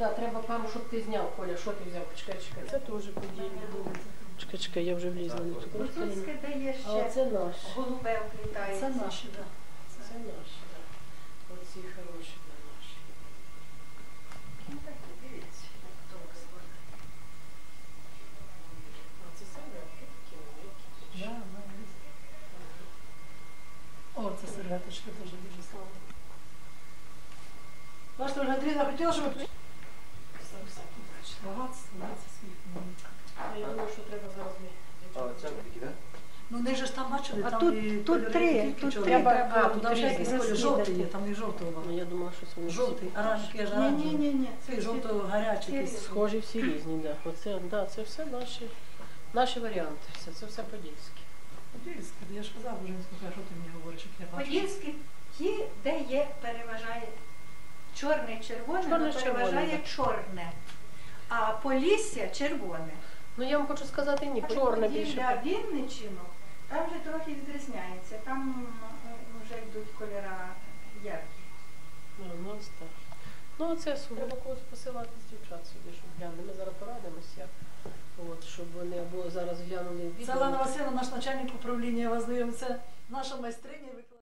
да, треба пару, щоб ти зняв, Коля, що ти взяв? Чекай, чекай. Це теж подільне. Чекай, чекай, я вже влізла на цю картину. Гуцульське дає А ще оце наш. голубе вплітається. Це наші, так. Це наші, так. Оці хороші, да, наші. Ну, дивіться, як довго складає. А серветки такі великі. Да, да. О, це серветочка теж дуже слава. Щоб багатство, це ну. А я думаю, що треба зараз ми. А, це такі, так? Ну, вони ж там бачили, А там тут- і тут три, тут три. Треба, А, тут різні. жовтий є, там і жовтого. Ну, я думала, що це вони Жовтий, оранжевий, Ні, оранжевий. ні, ні, ні. Цей жовто-гарячий якийсь. Схожі всі різні, да. Оце, да, це все наші, наші варіанти. Все, це все подільське. Подільське, я ж казав, вже не що ти мені говориш, як я бачу. Подільські ті, де є, переважає чорне червоне, але переважає чорне. А полісся червоне. Ну я вам хочу сказати, ні, чорне більше. Для Вінничину там вже трохи відрізняється. Там е, вже йдуть кольора яркі. Ну, у нас так. Ну, це треба когось посилати з дівчат сюди, щоб глянули. Ми зараз порадимося, от, щоб вони або зараз глянули відео. Це Олена Васильівна, наш начальник управління, я вас знайомиться, наша майстриня.